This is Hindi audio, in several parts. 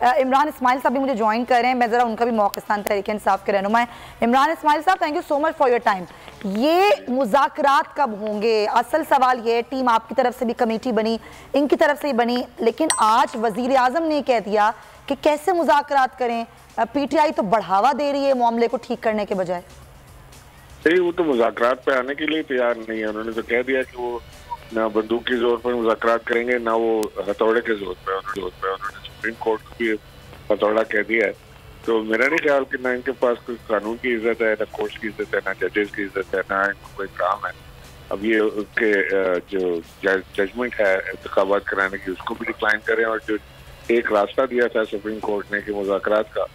इमरान इसमाइल साहब भी मुझे ज्वाइन कर रहे हैं। मैं ज़रा उनका भी मौकस्तान तहरीक इंसाफ के रहनुमा है। इमरान इसमाइल साहब thank you so much for your time ये मुजाकरात कब होंगे? असल सवाल ये टीम आपकी तरफ़ से भी कमेटी बनी, इनकी तरफ़ से ही बनी, लेकिन आज वज़ीर आज़म ने कह दिया कि कैसे मुजाकरात करें? पीटीआई तो बढ़ावा दे रही है मामले को ठीक करने के बजाय। नहीं, वो तो मुजाकरात पे आने के लिए तैयार नहीं है। उन्होंने तो कह दिया कि वो ना बंदूक के ज़ोर पर मुजाकरात करेंगे, ना वो हथौड़े के ज़ोर पर उन्होंने उन्होंने सुप्रीम कोर्ट को भी हथौड़ा कह दिया है तो मेरा नहीं ख्याल कि ना इनके पास कोई कानून की इज़्ज़त है ना कोर्ट की इज़्ज़त है ना जजेस की इज़्ज़त है ना इनको कोई काम है अब ये उनके जो जजमेंट है इंतबात कराने की उसको भी डिक्लाइन करें और जो एक रास्ता दिया था सुप्रीम कोर्ट ने कि मुजाकरात का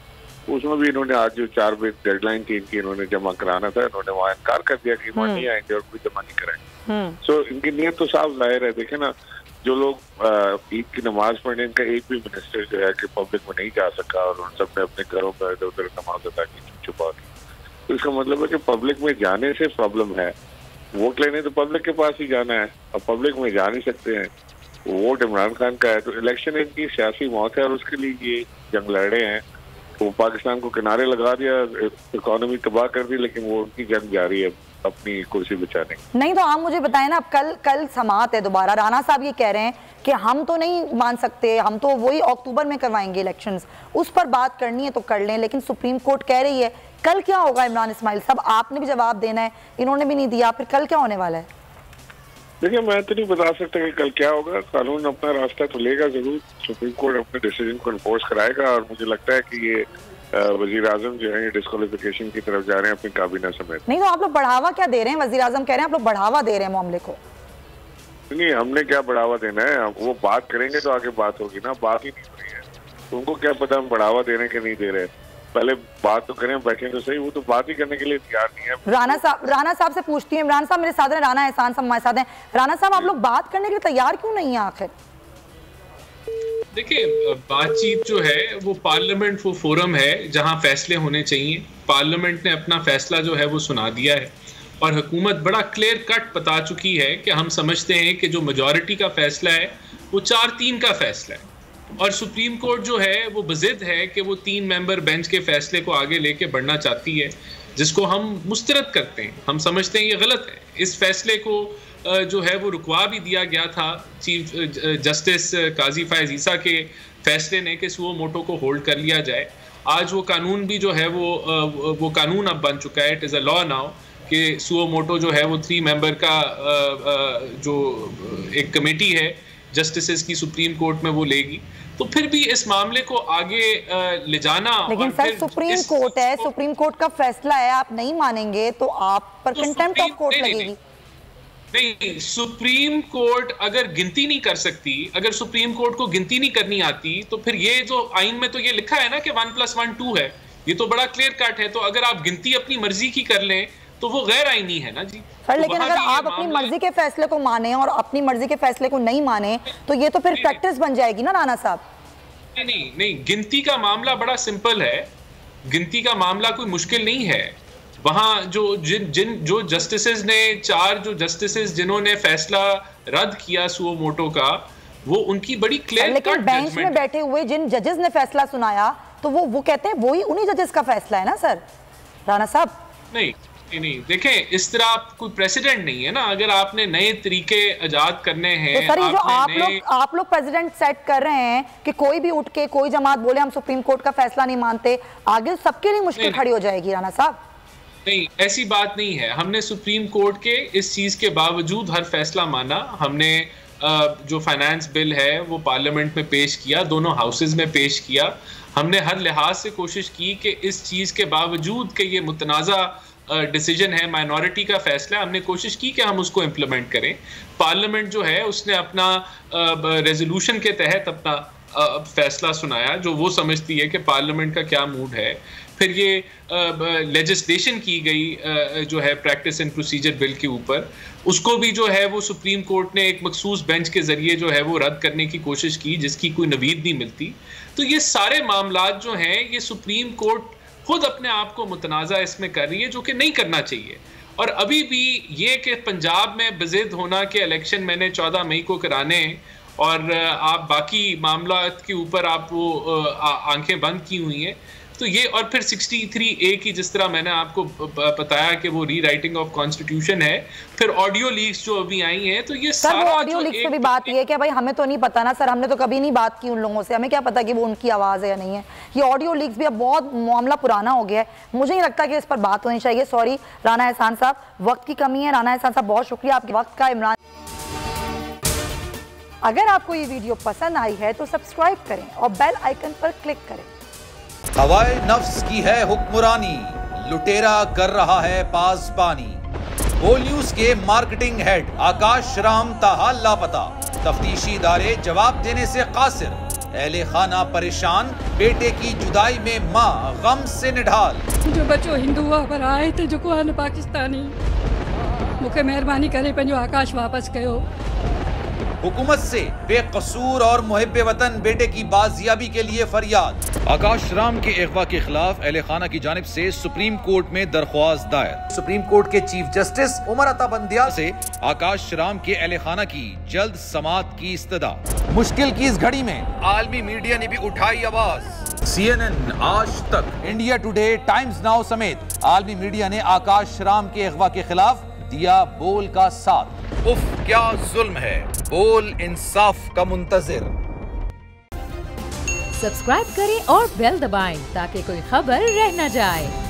उसमें भी इन्होंने आज जो चार बजे डेडलाइन थी इनकी इन्होंने जमा कराना था इन्होंने वहाँ इनकार कर दिया कि वहाँ हम्म। नहीं आएँगे और कोई जमा नहीं कराएँगे सो हम्म। so, इनकी नीयत तो साफ़ ज़ाहिर है देखे ना जो लोग ईद की नमाज़ पढ़ने का एक भी मिनिस्टर जो है कि पब्लिक में नहीं जा सका और उन सबने अपने घरों में इधर उधर नमाज़ अदा की, छुपा की तो इसका मतलब है कि पब्लिक में जाने से प्रॉब्लम है। वोट लेने तो पब्लिक के पास ही जाना है। और पब्लिक में जा नहीं सकते हैं। वोट इमरान खान का है। तो इलेक्शन इनकी सियासी मौत है और उसके लिए ये जंग लड़े हैं। वो पाकिस्तान को किनारे लगा दिया इकोनॉमी तबाह कर दी, लेकिन वो उनकी जंग जारी है। अपनी कुर्सी बचाने नहीं तो आप मुझे बताएँ ना अब कल कल समात है दोबारा। राना साहब ये कह रहे हैं कि हम तो नहीं मान सकते हम तो वही अक्टूबर में करवाएँगे इलेक्शंस उस पर बात करनी है तो कर लें लेकिन सुप्रीम कोर्ट कह रही है कल क्या होगा इमरान इस्माइल साहब? आपने भी जवाब देना है इन्होंने भी नहीं दिया फिर कल क्या होने वाला है? देखिए मैं तो नहीं बता सकता कि कल क्या होगा। कानून अपना रास्ता तो लेगा ज़रूर। सुप्रीम कोर्ट अपने डिसीज़न को इन्फोर्स कराएगा और मुझे लगता है कि ये वज़ीर आज़म जो है डिस्कालिफिकेशन की तरफ़ जा रहे हैं अपनी काबीना समेत। नहीं तो आप लोग बढ़ावा क्या दे रहे हैं? वज़ीर आज़म कह रहे हैं आप लोग बढ़ावा दे रहे हैं मामले को। नहीं हमने क्या बढ़ावा देना है? वो बात करेंगे तो आगे बात होगी ना। बात ही नहीं हो रही है। उनको क्या पता हम बढ़ावा दे रहे हैं कि नहीं दे रहे। पहले बात तो करें बैठे तो सही। वो तो बात ही करने के लिए तैयार नहीं है। राणा साहब राणा साहब से पूछती हूँ। इमरान साहब मेरे साथ हैं राणा एहसान साहब हमारे साथ हैं। राणा साहब आप लोग बात करने के लिए तैयार क्यों नहीं है आखिर? देखिए बातचीत जो है, वो पार्लियामेंट, वो फोरम है जहाँ फैसले होने चाहिए। पार्लियामेंट ने अपना फैसला जो है, वो सुना दिया है। और हुकूमत बड़ा क्लियर कट बता चुकी है कि हम समझते हैं कि जो मेजॉरिटी का फैसला है, वो चार तीन का फैसला है। और सुप्रीम कोर्ट जो है, वो बजिद है कि वो तीन मेंबर बेंच के फैसले को आगे लेके बढ़ना चाहती है। जिसको हम मुस्तरद करते हैं। हम समझते हैं ये गलत है। इस फैसले को जो है वो रुकवा भी दिया गया था चीफ जस्टिस काजी फायज ईसा के फैसले ने कि सुओ मोटो को होल्ड कर लिया जाए। आज वो कानून भी जो है वो वो कानून अब बन चुका है। It is a law now कि सुओ मोटो जो है वो थ्री मेंबर का जो एक कमेटी है जस्टिस की सुप्रीम कोर्ट में वो लेगी। तो फिर भी इस मामले को आगे ले जाना लेकिन सर सुप्रीम कोर्ट है सुप्रीम कोर्ट का फैसला है आप नहीं मानेंगे तो आप पर कंटेम्प्ट ऑफ़ कोर्ट लगेगी। नहीं। सुप्रीम कोर्ट अगर गिनती नहीं कर सकती अगर सुप्रीम कोर्ट को गिनती नहीं करनी आती तो फिर ये जो आइन में तो ये लिखा है ना कि वन प्लस वन टू है ये तो बड़ा क्लियर कट है। तो अगर आप गिनती अपनी मर्ज़ी की कर लें तो वो गैर आईनी है ना जी। सर तो लेकिन अगर आप अपनी मर्ज़ी के फैसले को माने और अपनी मर्ज़ी के फैसले को नहीं माने तो ये तो फिर प्रैक्टिस बन जाएगी ना राना साहब? नहीं नहीं नहीं गिनती का मामला बड़ा सिंपल है। गिनती का मामला कोई मुश्किल नहीं है। वहाँ जो जिन जिन जो जस्टिस ने चार जो जस्टिस जिन्होंने फैसला रद्द किया सुओ मोटो का वो उनकी बड़ी क्लियर लेकिन बेंच में बैठे हुए जिन जजेस ने फैसला सुनाया तो वो वो कहते हैं वही उन्हीं जजेस का फैसला है ना सर? राणा साहब? नहीं नहीं नहीं। देखें इस तरह आप कोई प्रेसिडेंट नहीं है ना। अगर आपने नए तरीके आज़ाद करने हैं तो सर ये जो आप लोग आप लोग प्रेसिडेंट सेट कर रहे हैं कि कोई भी उठ के कोई जमात बोले हम सुप्रीम कोर्ट का फैसला नहीं मानते आगे सबके लिए मुश्किल खड़ी हो जाएगी राना साहब। नहीं ऐसी बात नहीं है। हमने सुप्रीम कोर्ट के इस चीज़ के बावजूद हर फैसला माना। हमने जो फाइनेंस बिल है, वो पार्लियामेंट में पेश किया, दोनों हाउसेज में पेश किया। हमने हर लिहाज से कोशिश की कि इस चीज़ के बावजूद कि ये मुतनाज़ा डिसीज़न है माइनॉरिटी का फैसला, हमने कोशिश की कि हम उसको इम्प्लीमेंट करें। पार्लियामेंट जो है, उसने अपना रेजोल्यूशन के तहत अपना फैसला सुनाया, जो वो समझती है कि पार्लियामेंट का क्या मूड है। फिर ये लेजिस्लेशन की गई जो है प्रैक्टिस एंड प्रोसीजर बिल के ऊपर, उसको भी जो है वो सुप्रीम कोर्ट ने एक मखसूस बेंच के ज़रिए जो है वो रद्द करने की कोशिश की, जिसकी कोई नवीद नहीं मिलती। तो ये सारे मामला जो हैं, ये सुप्रीम कोर्ट खुद अपने आप को मुतनाज़ा इसमें कर रही है, जो कि नहीं करना चाहिए। और अभी भी ये कि पंजाब में बजिद होना के इलेक्शन मैंने चौदह मई को कराने और आप बाकी मामला के ऊपर आप वो आँखें बंद की हुई हैं। तो ये और फिर 63 ए की जिस तरह मैंने आपको बताया कि वो री राइटिंग ऑफ़ कॉन्स्टिट्यूशन है फिर ऑडियो लीक्स जो अभी आई हैं तो ये सर वो ऑडियो लीक्स पे भी बात ये है कि भाई हमें तो नहीं पता ना सर हमने तो कभी नहीं बात की उन लोगों से। हमें क्या पता कि वो उनकी आवाज़ है या नहीं है। ये ऑडियो लीक्स भी अब बहुत मामला पुराना हो गया है। मुझे नहीं लगता कि इस पर बात होनी चाहिए। सॉरी राना एहसान साहब वक्त की कमी है। राना एहसान साहब बहुत शुक्रिया। आपके वक्त का इमरान अगर आपको ये वीडियो पसंद आई है तो सब्सक्राइब करें और बेल आइकन पर क्लिक करें। हवाए नफ्स की है हुक्मरानी लुटेरा कर रहा है पास पानी बोल न्यूज़ के मार्केटिंग हेड आकाश राम ताहाल लापता। तफ्तीशी इदारे जवाब देने से कासिर। अहले खाना परेशान बेटे की जुदाई में माँ गम से निढाल। जो बच्चो हिंदू पर आए थे जो पाकिस्तानी। मुखे मेहरबानी करे पंहिंजो आकाश वापस कयो हुकूमत से बेकसूर और मुहब वतन बेटे की बाजियाबी के लिए फरियाद। आकाश राम के अगवा के खिलाफ अहल खाना की जानब से सुप्रीम कोर्ट में दरख्वास्त दायर। सुप्रीम कोर्ट के चीफ जस्टिस उमर अता बंदिया से आकाश राम के अहल खाना की जल्द समात की इस्तदा। मुश्किल की इस घड़ी में आलमी मीडिया ने भी उठाई आवाज़। सी एन एन आज तक इंडिया टुडे टाइम्स नाउ समेत आलमी मीडिया ने आकाश राम के अगवा के खिलाफ दिया बोल का साथ। उफ क्या जुल्म है। बोल इंसाफ का मुंतजर। सब्सक्राइब करें और बेल दबाएँ ताकि कोई खबर रह न जाए।